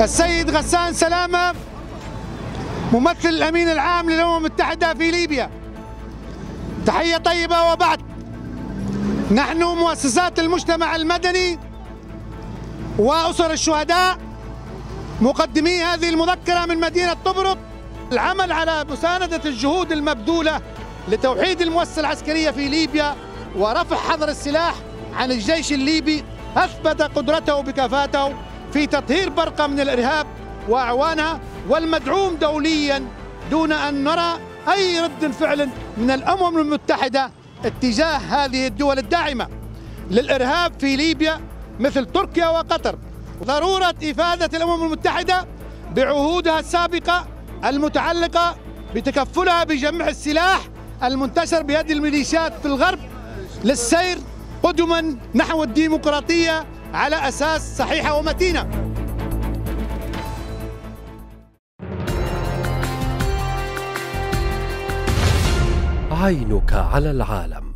السيد غسان سلامة ممثل الأمين العام للأمم المتحدة في ليبيا. تحية طيبة وبعد. نحن مؤسسات المجتمع المدني وأسر الشهداء مقدمي هذه المذكرة من مدينة طبرق. العمل على مساندة الجهود المبذولة لتوحيد المؤسسة العسكرية في ليبيا ورفع حظر السلاح عن الجيش الليبي أثبت قدرته بكفاءته في تطهير برقة من الإرهاب وأعوانها والمدعوم دوليا دون أن نرى أي رد فعل من الأمم المتحدة اتجاه هذه الدول الداعمة للإرهاب في ليبيا مثل تركيا وقطر. ضرورة إفادة الأمم المتحدة بعهودها السابقة المتعلقة بتكفلها بجمع السلاح المنتشر بيد الميليشيات في الغرب للسير قدما نحو الديمقراطية على أساس صحيحة ومتينة. عينك على العالم.